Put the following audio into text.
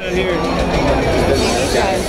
Out here.